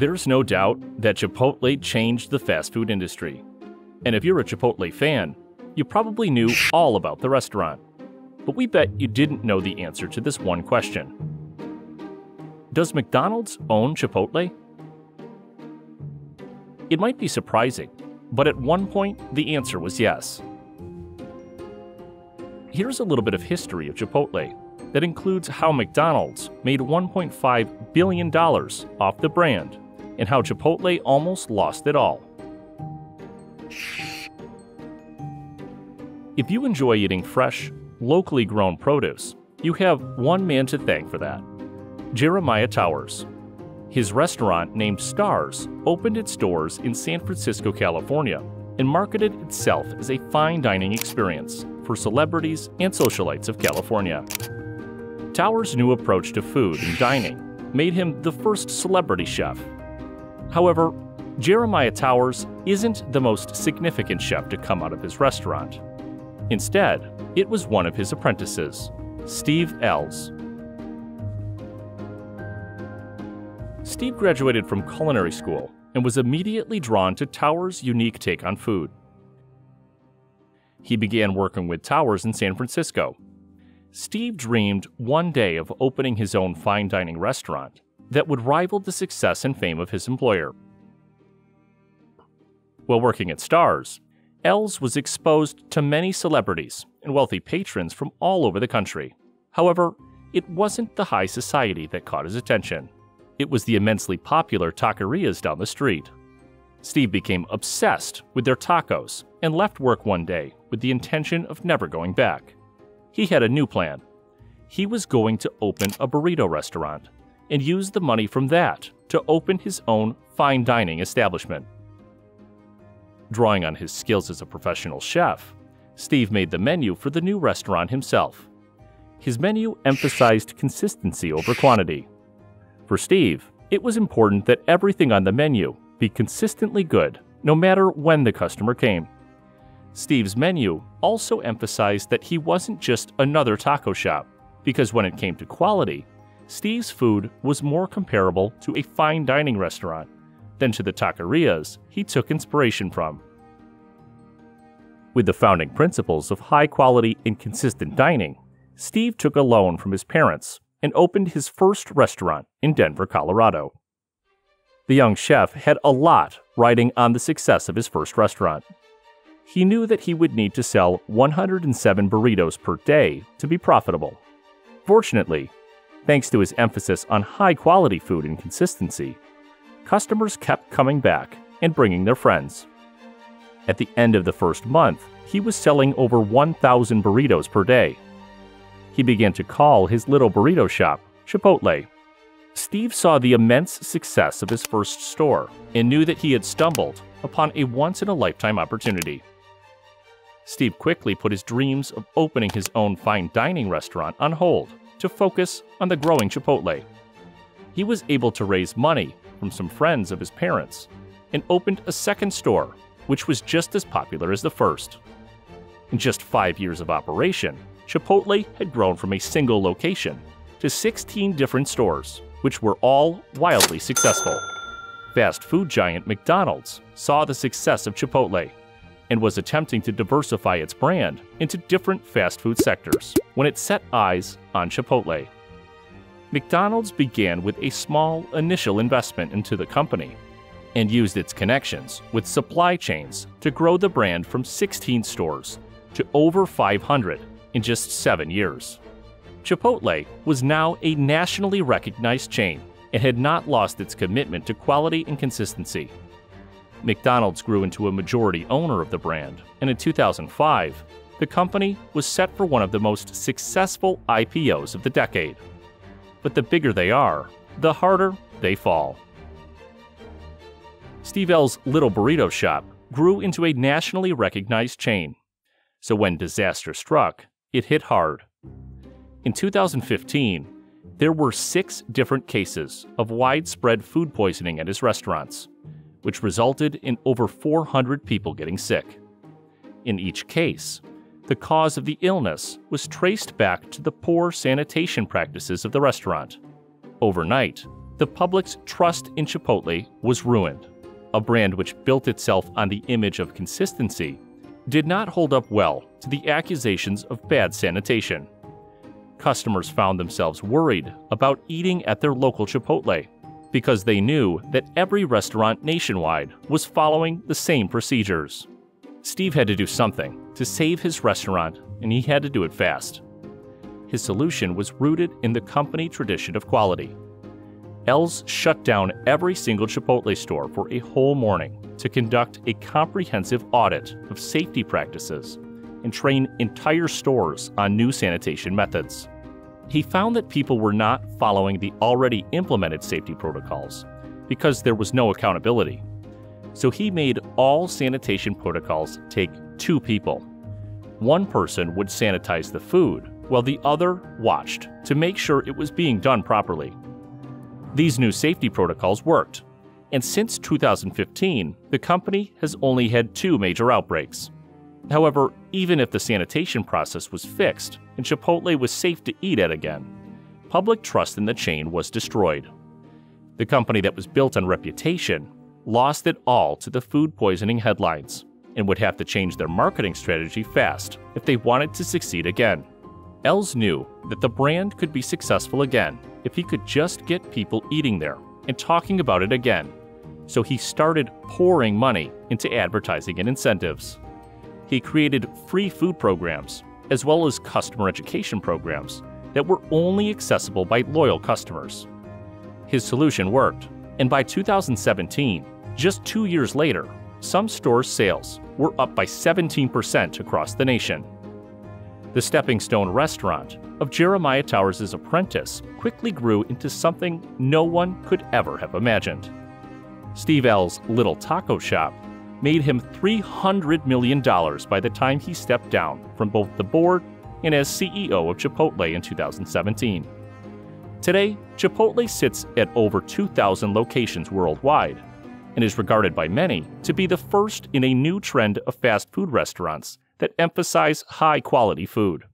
There's no doubt that Chipotle changed the fast food industry. And if you're a Chipotle fan, you probably knew all about the restaurant. But we bet you didn't know the answer to this one question Does McDonald's own Chipotle? It might be surprising, but at one point the answer was yes. Here's a little bit of history of Chipotle that includes how McDonald's made $1.5 billion off the brand and how Chipotle almost lost it all. If you enjoy eating fresh, locally grown produce, you have one man to thank for that Jeremiah Towers. His restaurant, named Stars, opened its doors in San Francisco, California, and marketed itself as a fine dining experience for celebrities and socialites of California. Towers' new approach to food and dining made him the first celebrity chef. However, Jeremiah Towers isn't the most significant chef to come out of his restaurant. Instead, it was one of his apprentices, Steve Ells. Steve graduated from culinary school and was immediately drawn to Towers' unique take on food. He began working with Towers in San Francisco. Steve dreamed one day of opening his own fine dining restaurant that would rival the success and fame of his employer. While working at Stars, Ells was exposed to many celebrities and wealthy patrons from all over the country. However, it wasn't the high society that caught his attention. It was the immensely popular taquerias down the street. Steve became obsessed with their tacos and left work one day with the intention of never going back. He had a new plan. He was going to open a burrito restaurant and used the money from that to open his own fine dining establishment. Drawing on his skills as a professional chef, Steve made the menu for the new restaurant himself. His menu emphasized consistency over quantity. For Steve, it was important that everything on the menu be consistently good, no matter when the customer came. Steve's menu also emphasized that he wasn't just another taco shop, because when it came to quality, Steve's food was more comparable to a fine dining restaurant than to the taquerias he took inspiration from. With the founding principles of high quality and consistent dining, Steve took a loan from his parents and opened his first restaurant in Denver, Colorado. The young chef had a lot riding on the success of his first restaurant. He knew that he would need to sell 107 burritos per day to be profitable. Fortunately, thanks to his emphasis on high quality food and consistency, customers kept coming back and bringing their friends. At the end of the first month, he was selling over 1,000 burritos per day. He began to call his little burrito shop Chipotle. Steve saw the immense success of his first store and knew that he had stumbled upon a once in a lifetime opportunity. Steve quickly put his dreams of opening his own fine dining restaurant on hold to focus on the growing Chipotle. He was able to raise money from some friends of his parents and opened a second store, which was just as popular as the first. In just five years of operation, Chipotle had grown from a single location to 16 different stores, which were all wildly successful. Fast food giant McDonald's saw the success of Chipotle and was attempting to diversify its brand into different fast food sectors when it set eyes on Chipotle. McDonald's began with a small initial investment into the company and used its connections with supply chains to grow the brand from 16 stores to over 500 in just seven years. Chipotle was now a nationally recognized chain and had not lost its commitment to quality and consistency. McDonald's grew into a majority owner of the brand, and in 2005, the company was set for one of the most successful IPOs of the decade but the bigger they are, the harder they fall. Steve Ells' Little Burrito Shop grew into a nationally recognized chain. So when disaster struck, it hit hard. In 2015, there were six different cases of widespread food poisoning at his restaurants, which resulted in over 400 people getting sick. In each case, the cause of the illness was traced back to the poor sanitation practices of the restaurant. Overnight, the public's trust in Chipotle was ruined. A brand which built itself on the image of consistency did not hold up well to the accusations of bad sanitation. Customers found themselves worried about eating at their local Chipotle because they knew that every restaurant nationwide was following the same procedures. Steve had to do something to save his restaurant, and he had to do it fast. His solution was rooted in the company tradition of quality. Ells shut down every single Chipotle store for a whole morning to conduct a comprehensive audit of safety practices and train entire stores on new sanitation methods. He found that people were not following the already implemented safety protocols because there was no accountability. So he made all sanitation protocols take two people. One person would sanitize the food, while the other watched to make sure it was being done properly. These new safety protocols worked, and since 2015, the company has only had two major outbreaks. However, even if the sanitation process was fixed and Chipotle was safe to eat at again, public trust in the chain was destroyed. The company that was built on reputation lost it all to the food poisoning headlines and would have to change their marketing strategy fast if they wanted to succeed again. Ells knew that the brand could be successful again if he could just get people eating there and talking about it again. So he started pouring money into advertising and incentives. He created free food programs, as well as customer education programs that were only accessible by loyal customers. His solution worked, and by 2017, just two years later, some stores' sales were up by 17% across the nation. The Stepping Stone restaurant of Jeremiah Towers' apprentice quickly grew into something no one could ever have imagined. Steve Ells' Little Taco Shop made him $300 million by the time he stepped down from both the board and as CEO of Chipotle in 2017. Today, Chipotle sits at over 2,000 locations worldwide and is regarded by many to be the first in a new trend of fast food restaurants that emphasize high quality food.